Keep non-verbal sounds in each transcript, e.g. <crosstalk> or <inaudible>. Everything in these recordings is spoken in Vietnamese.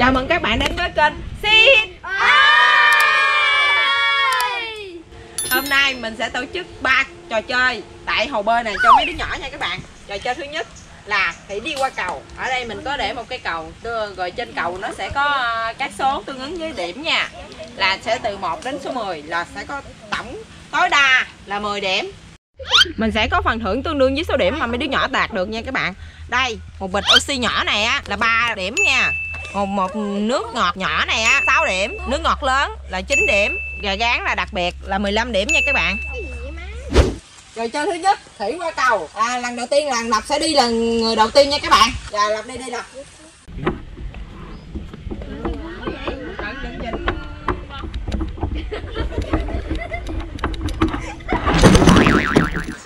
Chào mừng các bạn đến với kênh Xin Hôm nay mình sẽ tổ chức ba trò chơi tại hồ bơi này cho mấy đứa nhỏ nha các bạn. Trò chơi thứ nhất là hãy đi qua cầu. Ở đây mình có để một cái cầu Rồi trên cầu nó sẽ có ờ, các số tương ứng với điểm nha. Là sẽ từ 1 đến số 10 là sẽ có tổng tối đa là 10 điểm. Mình sẽ có phần thưởng tương đương với số điểm mà mấy đứa nhỏ đạt được nha các bạn. Đây, một bịch oxy nhỏ này á, là 3 điểm nha một một nước ngọt nhỏ này á 6 điểm. Nước ngọt lớn là 9 điểm. Gà gán là đặc biệt là 15 điểm nha các bạn. Rồi chơi thứ nhất thủy qua cầu. À, lần đầu tiên là lập sẽ đi là người đầu tiên nha các bạn. Rồi lập đi đi lập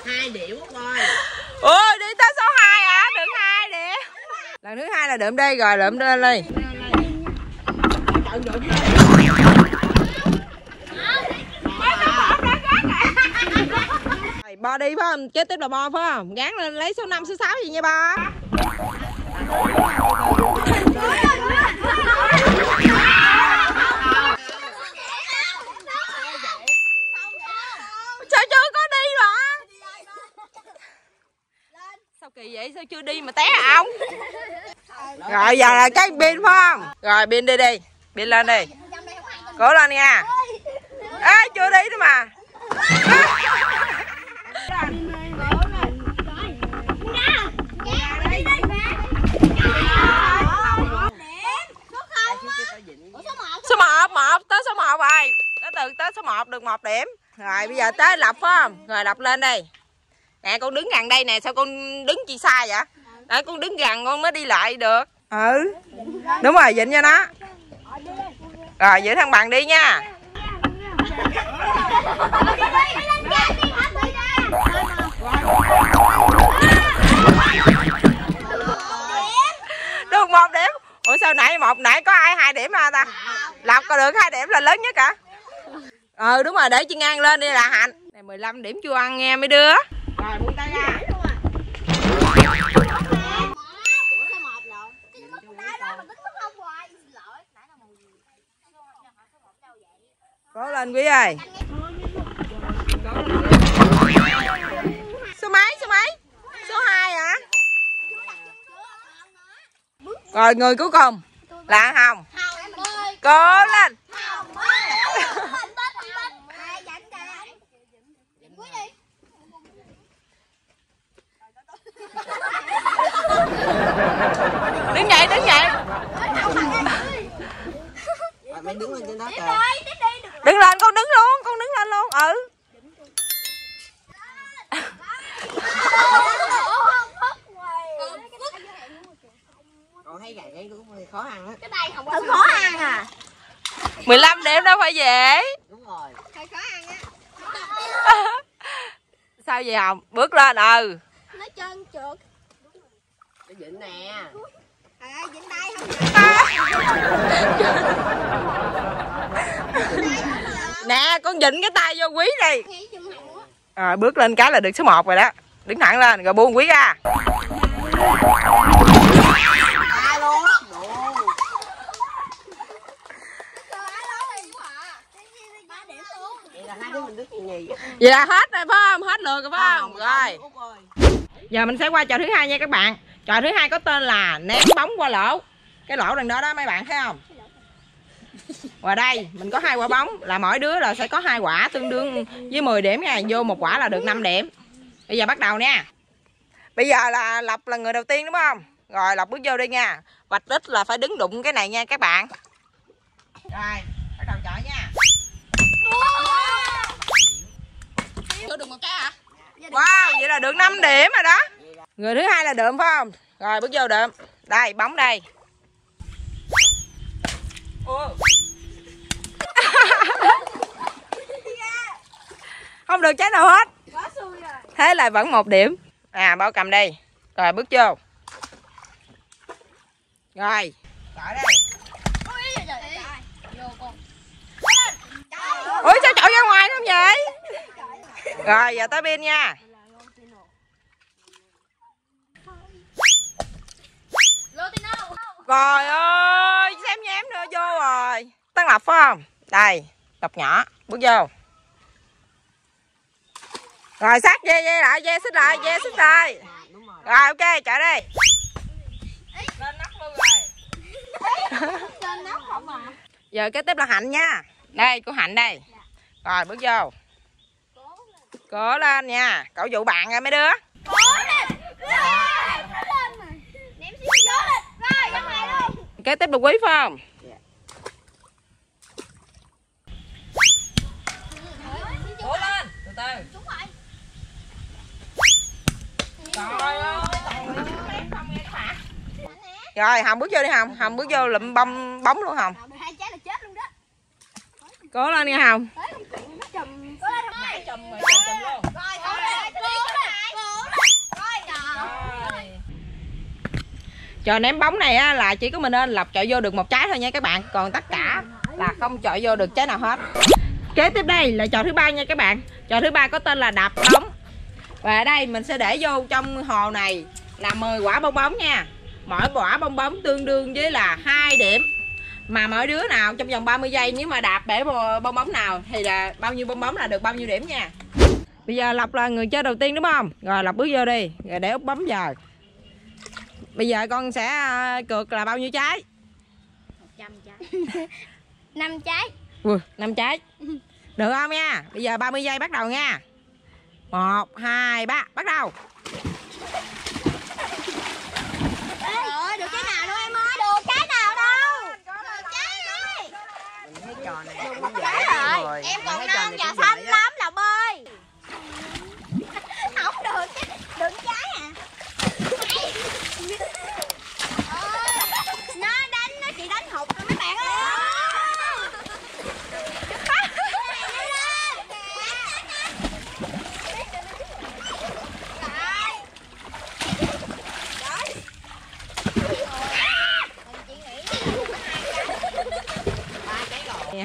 hai điểm thôi ôi đi tới số 2 hả được hai điểm lần là đượm đây rồi đượm lên. Đi bo đi, phải không? Chết tiếp là bo, phải không? Gán lên, lấy số 5 số 6 gì nha ba sao chưa có đi rồi sao kỳ vậy? Sao chưa đi mà té à ông? Rồi, giờ là cái pin phải không? Rồi pin đi đi pin lên đi cố lên nha. Ê, chưa đi nữa mà. Số 1 1 tới số 1 rồi. Tới từ, tới số 1 được một điểm. Rồi, bây giờ tới lập phải không? Rồi lập lên đi nè, con đứng gần đây nè, sao con đứng chi sai vậy? Để con đứng gần con mới đi lại được. Ừ. Đúng rồi, dịnh cho nó. Rồi, giữ thằng bằng đi nha. Được một điểm. Ủa, sao nãy một, nãy có ai hai điểm mà ta? Lọc có được hai điểm là lớn nhất cả ừ đúng rồi, để chị ngang lên đi là hạnh. Này 15 điểm chưa ăn nghe mấy đứa. Rồi, buông tay ra. Cố lên quý ơi. Số mấy số mấy? Số 2 hả? Rồi người cuối cùng. Là hồng cố lên. Đứng dậy đứng dậy. Mày đứng lên trên đó kìa đứng lên con đứng luôn con đứng lên luôn ừ. Còn thấy gà cái cũng hơi khó ăn á. Thật khó ăn à? 15 điểm đâu phải dễ. Đúng rồi. Thật khó ăn á. <laughs> Sao vậy hồng? Bước lên ừ. Nó trơn trượt. Cái vịnh nè. À dính tay không <laughs> <laughs> nè con dịnh cái tay vô quý á rồi bước lên cái là được số 1 rồi đó. Đứng thẳng lên rồi buông quý ra. Vậy là hết rồi phải không? Hết lượt rồi phải không? Rồi. Út ơi giờ mình sẽ qua trò thứ hai nha các bạn. Trò thứ hai có tên là ném bóng qua lỗ. Cái lỗ đằng đó đó mấy bạn thấy không và đây mình có hai quả bóng là mỗi đứa là sẽ có hai quả tương đương với 10 điểm nha. Vô một quả là được 5 điểm. Bây giờ bắt đầu nha. Bây giờ là lộc là người đầu tiên đúng không? Rồi lộc bước vô đi nha. Vạch đích là phải đứng đụng cái này nha các bạn. Rồi bắt đầu chọi nha. Được một cái hả? Wow vậy là được 5 điểm rồi đó. Người thứ hai là đượm phải không? Rồi bước vô đượm. Đây bóng đây Ủa. không được trái nào hết. Thế là vẫn một điểm. À bao cầm đây rồi bước vô. Rồi. Đây ủa sao chọi ra ngoài không vậy? Rồi giờ tới pin nha. Trời ơi, xem nha tăng lọc phải không? Đây lọc nhỏ. Bước vô rồi sát dây dây lại dây xích lại dây xích lại. Rồi ok chạy đi. Lên nóc luôn rồi. Nóc không à giờ kế tiếp là hạnh nha. Đây cô hạnh đây. Rồi bước vô. Cố lên nha. Cậu dụ bạn ra mấy đứa. Cố lên. Lên. Mà. Ném xíu vô lên Rồi ra ngoài luôn. Kế tiếp là quý phải không? Cố lên. Từ từ rồi trời ơi. Rồi hồng bước vô đi hồng. Hồng bước vô lụm bông bóng luôn hồng. Nào được hai trái là chết luôn đó. Cố lên nha hồng. Trò ném bóng này á, là chỉ có mình nên lọc chọi vô được một trái thôi nha các bạn. Còn tất cả là không chọi vô được trái nào hết. Kế tiếp đây là trò thứ ba nha các bạn. Trò thứ ba có tên là đập bóng và ở đây mình sẽ để vô trong hồ này là 10 quả bong bóng nha. Mỗi quả bong bóng tương đương với là hai điểm. Mà mỗi đứa nào trong vòng 30 giây nếu mà đạp bể bong bóng nào thì là bao nhiêu bong bóng là được bao nhiêu điểm nha. Bây giờ lộc là người chơi đầu tiên đúng không? Rồi lộc bước vô đi rồi để út bấm giờ bây giờ con sẽ à, cược là bao nhiêu trái? Trăm trái. <laughs> Năm trái. Ui, năm trái. Được không nha? Bây giờ 30 giây bắt đầu nha một hai ba bắt đầu. Rồi được cái nào đâu em ơi? Được cái nào đâu? Được trái ơi mình thấy trò này cũng dễ rồi. Em còn non này và xanh dễ á. lắm Lộc ơi Không được Được trái à Nó đánh Nó chỉ đánh hụt thôi mấy bạn ơi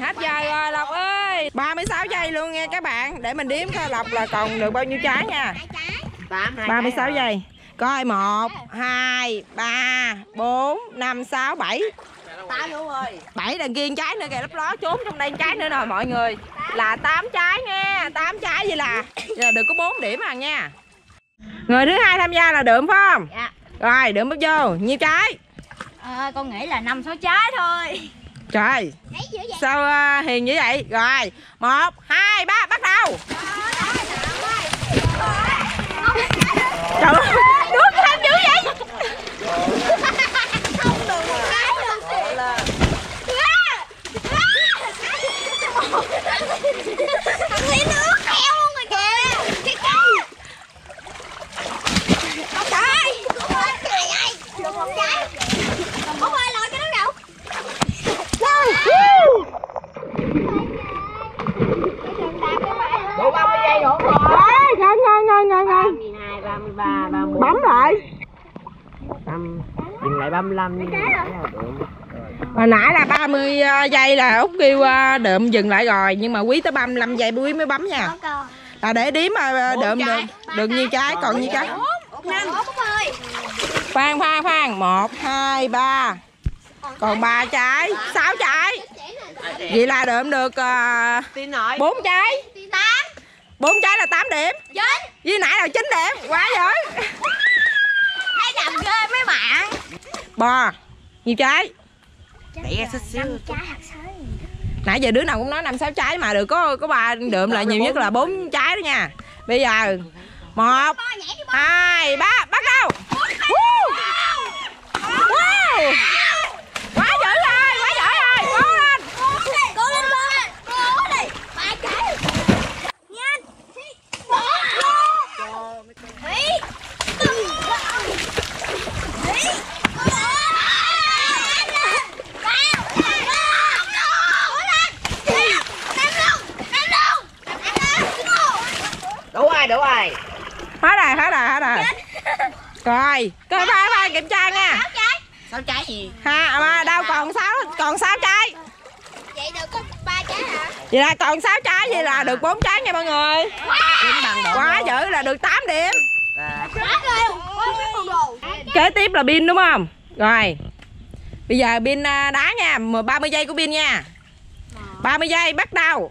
hết giờ rồi lộc ơi 36 giây luôn nha các bạn. Để mình đếm coi lộc là còn được bao nhiêu trái nha. Tám hai 36 cái giây. coi 1 2 3 4 5 6 7 tám luôn ơi 7 đằng kia trái nữa kìa lấp ló trốn trong đây một trái nữa nè mọi người. Là 8 trái nha 8 trái vậy là, là được có 4 điểm à nha. Người thứ hai tham gia là đượm phải không? Dạ. rồi đượm bước vô. Nhiêu trái? À, Con nghĩ là năm sáu trái thôi. Trời. Sao à, hiền như vậy? Rồi một hai ba trời ơi. 33, 30. Bấm lại. Bấm, dừng lại 35 nhưng mà Hồi nãy là 30 ờ, giây là Út kêu ờ, đượm dừng lại rồi Nhưng mà quý tới 35 giây quý mới bấm nha. Là để đếm ờ, đượm được, được như trái còn như trái? Khoan khoan khoan. 1, 2, 3 Còn 3 trái. 6 trái. Vậy là đượm được 4 trái. 8 bốn trái là 8 điểm. Chín. Với nãy là 9 điểm. Quá giỏi. Thấy làm ghê mấy bạn. Bò nhiều trái. Tỉa xích xíu Trái hạt sới nãy giờ đứa nào cũng nói năm sáu trái mà được có có ba đượm là nhiều nhất là bốn trái đó nha. Bây giờ một hai ba bắt đầu. Woo! Wow! đủ rồi. Hết rồi hết rồi hết rồi. Rồi coi ba. ba kiểm tra nha. Sáu trái. Gì? Ha à, ba đâu còn sáu còn sáu trái. Vậy được có ba trái hả? Vậy là còn sáu trái vậy là được bốn trái nha mọi người. Quá. Dữ là được 8 điểm. Kế tiếp là pin đúng không? Rồi. Bây giờ pin à, đá nha 30 giây của pin nha. 30 giây bắt đầu.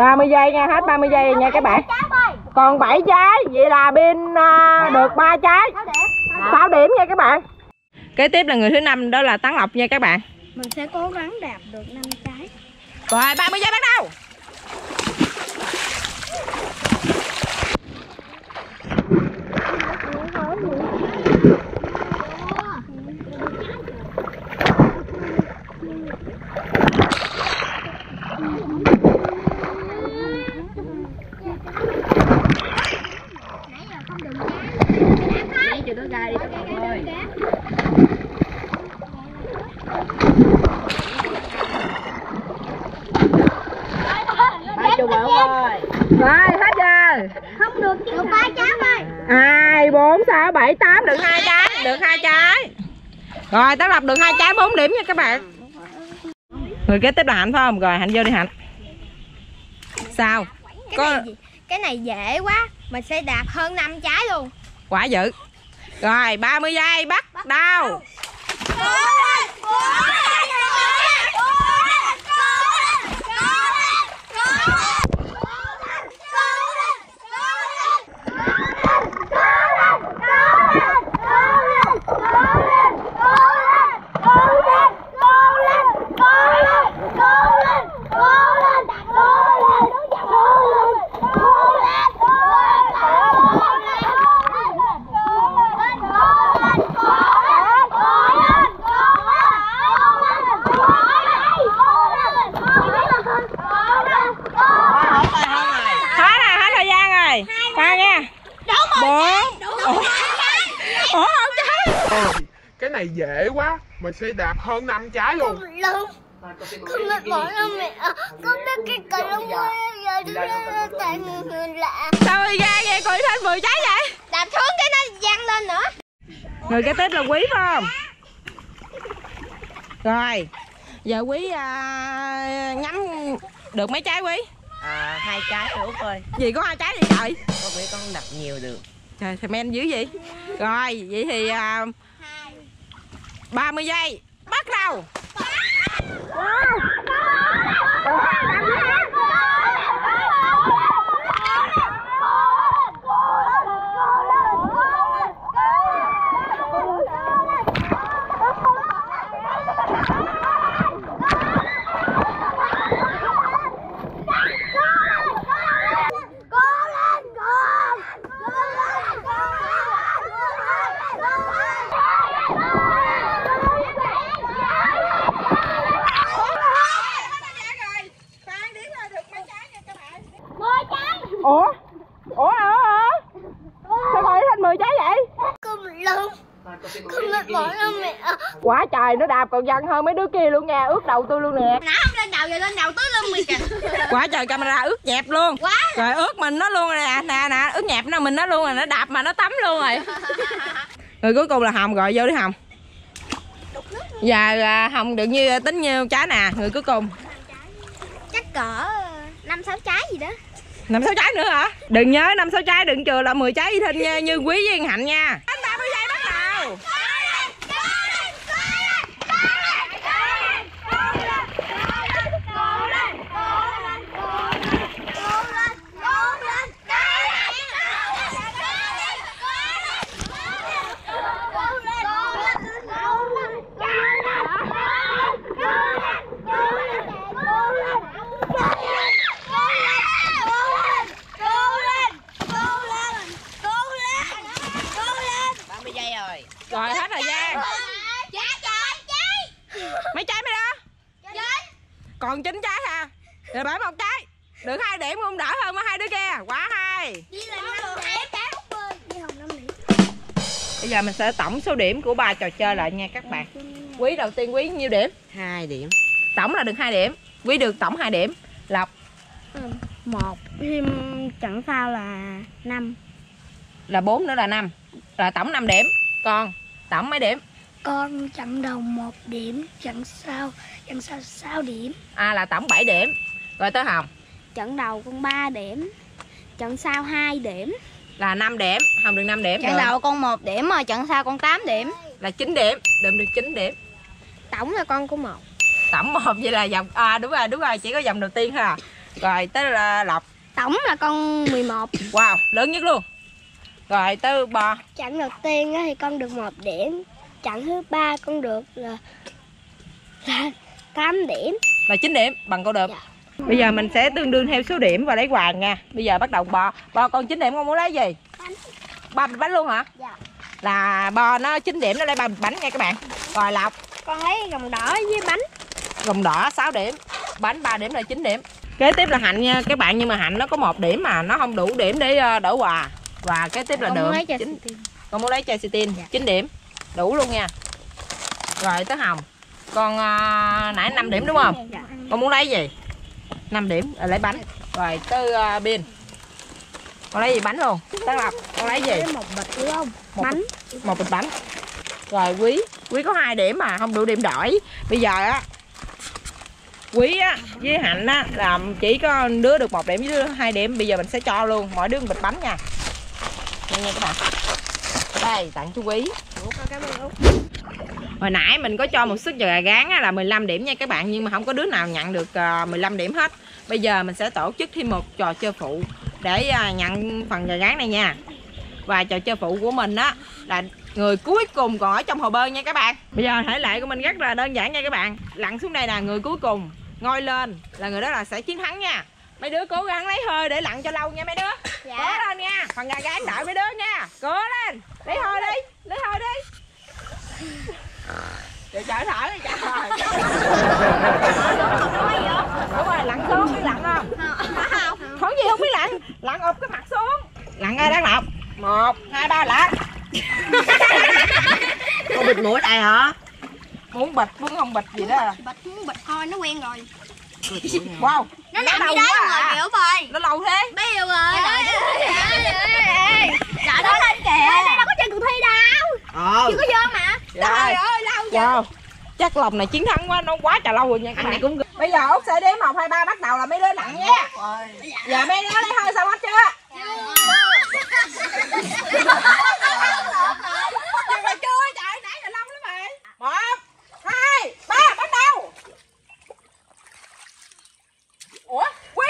30 giây nha, hết 30 giây nha các bạn. Còn 7 trái, vậy là pin uh, được 3 trái. 6 điểm nha các bạn. Kế tiếp là người thứ năm đó là Tán Lộc nha các bạn. Mình sẽ cố gắng đạt được 5 trái. Rồi 30 giây bắt đầu. rồi tao đọc được hai trái bốn điểm nha các bạn. Người kế tiếp là hạnh phải không? Rồi hạnh vô đi hạnh. Sao? Cái có... này cái này dễ quá mình sẽ đạp hơn 5 trái luôn. Quả dữ. Rồi 30 giây bắt đầu. Bốn, bốn, bốn. Này dễ quá. Mình sẽ đạp hơn năm trái luôn. Không mệt mỏi đâu mẹ. Con biết cái cờ lông giờ tôi ra tại người người lạ. Sao đi ra vậy? Coi thêm 10 trái vậy? Đạp xuống cái nó văng lên nữa. Người kế tiếp là quý phải không? Rồi giờ quý à, nhắm được mấy trái quý? À, hai trái thôi út ơi gì có hai trái vậy trời? Con nghĩ con đập nhiều được. Trời thèm men dữ vậy. Rồi vậy thì à, 30 giây. Bắt đầu ủa ủa ủa ủa sao gọi thành 10 trái vậy Con lông Không mệt mỏi đâu mẹ quá trời nó đạp còn dần hơn mấy đứa kia luôn nha. Ướt đầu tôi luôn nè. Nó không lên đầu giờ lên đầu tứ lưng mày kìa. <laughs> Quá trời camera ướt nhẹp luôn. Quá. Rồi ướt mình nó luôn nè. Nè nè ướt nhẹp nó mình nó luôn rồi nó đạp mà nó tắm luôn rồi. <laughs> Người cuối cùng là hồng gọi vô đi hồng. Giờ à, hồng được như tính nhiêu trái nè. Người cuối cùng. Chắc cỡ năm sáu trái gì đó. Năm sáu trái nữa hả? Đừng nhớ năm sáu trái đừng chừa là 10 trái y thinh nha, như quý với Yên hạnh nha. Anh ba mươi giây bắt đầu ba mươi giây rồi rồi hết thời gian mấy trái mấy đó còn chín trái ha. Rồi bả một trái được hai điểm không đỡ hơn mấy hai đứa kia. Quá hay. Bây giờ mình sẽ tổng số điểm của ba trò chơi lại nha các bạn. Quý đầu tiên quý nhiêu điểm? Hai điểm. Tổng là được hai điểm. Quý được tổng 2 điểm. Lộc. Một. Thêm trận sau là năm. Là 4 nữa là 5 là tổng 5 điểm. Còn tổng mấy điểm con trận đầu một điểm trận sau trận sau 6 điểm. À là tổng 7 điểm. Rồi tới hồng. Trận đầu con 3 điểm trận sau 2 điểm. Là 5 điểm. Hồng được 5 điểm. Trận được. đầu con 1 điểm mà trận sau con 8 điểm. Là 9 điểm. Đượm được 9 điểm. Tổng là con của một. Tổng một vậy là vòng à đúng rồi đúng rồi chỉ có vòng đầu tiên thôi à. Rồi tới là lộc. Tổng là con 11 wow lớn nhất luôn. Rồi tới bò trận đầu tiên á thì con được một điểm trận thứ ba con được là, là 8 điểm. Là 9 điểm bằng câu đượm Dạ. bây giờ mình sẽ tương đương theo số điểm và lấy quà nha. Bây giờ bắt đầu bò. Bò con 9 điểm con muốn lấy gì? Bánh. ba bịch bánh luôn hả? Dạ. là bò nó 9 điểm nó lấy ba bịch bánh nha các bạn. Rồi lộc. Con lấy gồng đỏ với bánh. Gồng đỏ 6 điểm bánh 3 điểm là 9 điểm. Kế tiếp là hạnh nha các bạn nhưng mà hạnh nó có một điểm mà nó không đủ điểm để ờ, đổi quà. Và kế tiếp là Con đường chín con muốn lấy chai xì tin. 9 điểm đủ luôn nha. Rồi tới hồng. Con ờ, nãy 5 điểm đúng không? Dạ. con muốn lấy gì? 5 điểm rồi lấy bánh. Rồi tới uh, pin. Con lấy gì? Bánh luôn. Tới lộc con lấy gì? Một bịch đúng không? Một bánh. bịch, một bịch bánh. Rồi quý. Quý có hai điểm mà không đủ điểm đổi. Bây giờ á quý á với hạnh á là chỉ có đứa được một điểm với đứa hai điểm. Bây giờ mình sẽ cho luôn mỗi đứa một bịch bánh nha. Nha nha các bạn đây tặng chú quý hồi nãy mình có cho một suất gà gán là 15 điểm nha các bạn nhưng mà không có đứa nào nhận được ờ, 15 điểm hết. Bây giờ mình sẽ tổ chức thêm một trò chơi phụ để ờ, nhận phần gà gán này nha. Và trò chơi phụ của mình á là người cuối cùng còn ở trong hồ bơi nha các bạn. Bây giờ thể lệ của mình rất là đơn giản nha các bạn. Lặn xuống đây là người cuối cùng ngoi lên là người đó là sẽ chiến thắng nha mấy đứa cố gắng lấy hơi để lặn cho lâu nha mấy đứa. Dạ. cố lên nha. Phần gà gán đợi mấy đứa nha. Cố lên. Lấy hơi đi. Lấy hơi đi. Để chờ thở đi trời đúng rồi lặn xuống biết lặn không? Không. Gì không biết lặn. Lặn ụp cái mặt xuống. Lặn ai đang lọc một hai ba lặn. <laughs> Có bịt mũi đây hả? Muốn bịch muốn không bịch gì đó à. bịch muốn bịch thôi nó quen rồi. Wow nó nằm lâu quá rồi à. biểu ơi nó lâu thế. Biết rồi trời đó lên kìa. đây đâu có chơi cuộc thi đâu. Ờ. Chưa có vô mà. Trời ơi. lâu wow. Chắc lòng này chiến thắng quá nó quá trời lâu rồi nha các bạn. bây giờ út sẽ đếm một hai ba bắt đầu là mấy đứa lặn nha. Giờ mấy đứa lấy hơi xong hết chưa nhưng mà chưa trời nãy là lâu lắm rồi một hai ba bắt đầu ủa? Quy!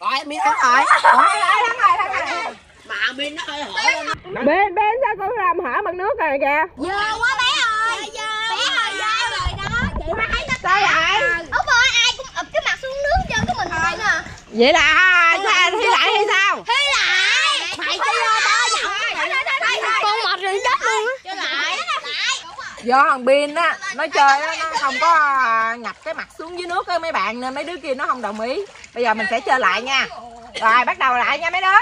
Rồi miếng thắng rồi. Rồi thắng rồi thắng rồi mà miếng nó hơi lên bên bên sao con làm hở bằng nước rồi kìa? Dơ quá bé ơi bé ơi dơ rồi đó chị mà thấy nó sao vậy út ơi ai cũng ụp cái mặt xuống nước cho cái mình thôi nè vậy là sao thi lại hay sao? Thi lại. Mày chơi vô đó giọng con mệt rồi chết luôn á. Lại. Do thằng pin á nó chơi á nó không có à, nhập cái mặt xuống dưới nước á mấy bạn nên mấy đứa kia nó không đồng ý. Bây giờ mình sẽ chơi lại nha. Rồi bắt đầu lại nha mấy đứa.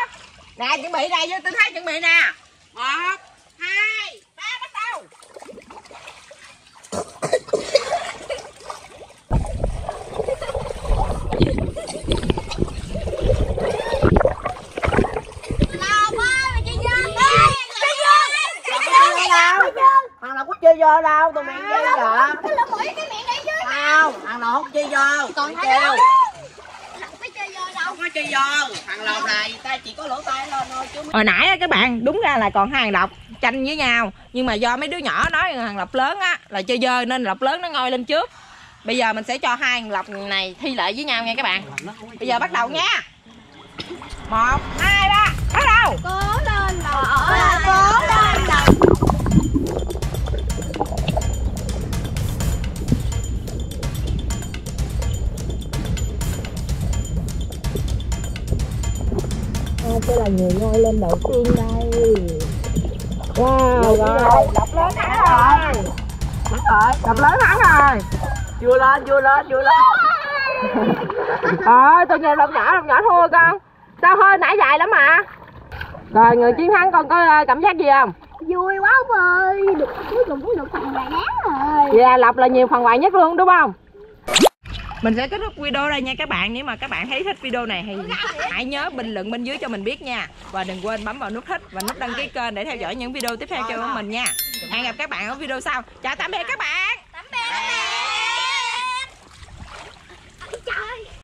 Nè chuẩn bị đây vô tư thế chuẩn bị nè. Một hai ba bắt đầu nào quá mày chơi vô chơi vô chơi đâu thằng nào có chơi vô đâu tụi mày chơi vợ cái lỗ mũi cái miệng đây chứ. Không thằng nào không chơi vô còn thấy kêu. đâu phải chơi vô đâu. Không có chơi vô thằng lột này ta chỉ có lỗ tai lên thôi chứ hồi nãy á các bạn đúng ra là còn hai thằng lộc tranh với nhau. Nhưng mà do mấy đứa nhỏ nói thằng lộc lớn á là chơi dơ nên lộc lớn nó ngoi lên trước. Bây giờ mình sẽ cho hai thằng lộc này thi lại với nhau nha các bạn. Bây giờ bắt đầu nha. Một hai ba bắt đầu. Cố lên đầu cố lên cái là người ngôi lên đầu tiên đây. Wow rồi. đập lớn thắng rồi? Thắng rồi đập lớn thắng rồi? Vừa lên vừa lên vừa lên. <laughs> Ờ, tôi nhìn lộc nhỏ, lộc nhỏ thua con. Sao hơi nãy dài lắm mà Rồi, người chiến thắng con có ờ, cảm giác gì không? vui quá ông ơi. Được cuối cùng cũng được phần quà đáng rồi. Vậy là Lộc là nhiều phần quà nhất luôn đúng không? mình sẽ kết thúc video đây nha các bạn, nếu mà các bạn thấy thích video này thì hãy nhớ bình luận bên dưới cho mình biết nha. Và đừng quên bấm vào nút thích và nút đăng ký kênh để theo dõi những video tiếp theo của mình nha. Hẹn gặp các bạn ở video sau. Chào tạm biệt các bạn. Tạm biệt trời.